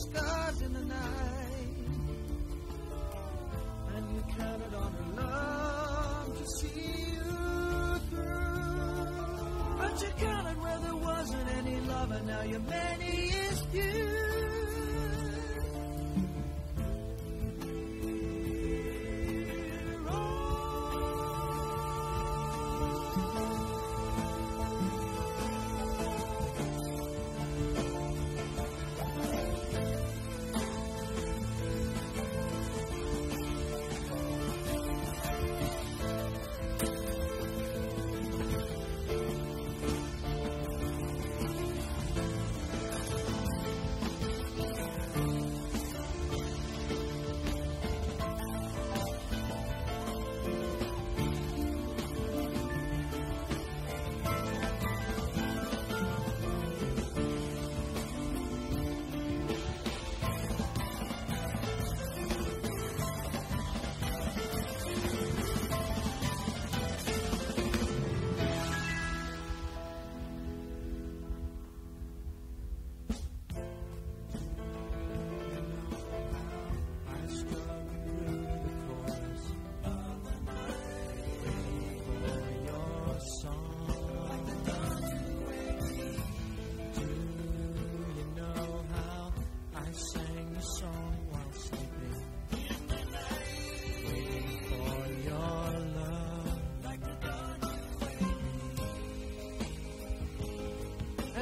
Scars in the night, and you counted on her love to see you through. But you counted where there wasn't any love, and now you're many is few.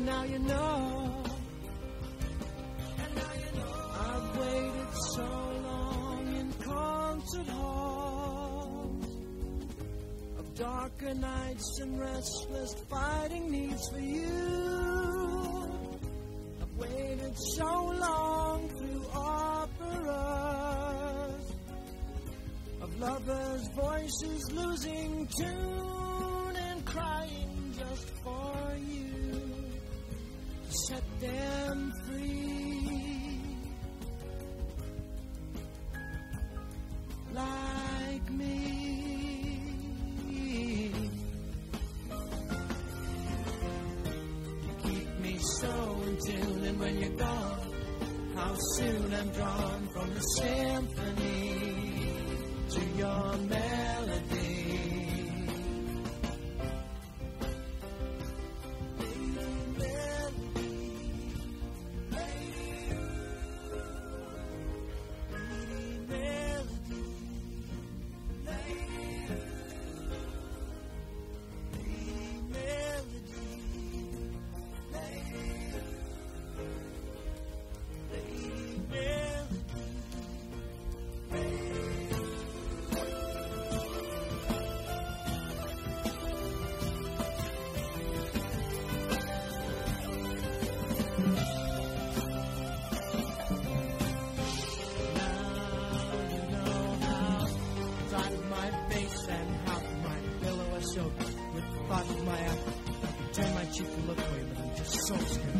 And now you know. I've waited so long in concert halls of darker nights and restless fighting needs for you. I've waited so long through operas of lovers' voices losing tune set them free. like me. You keep me so tune, and when you're gone, how soon I'm drawn from the symphony to your melody. Look I'm just so scared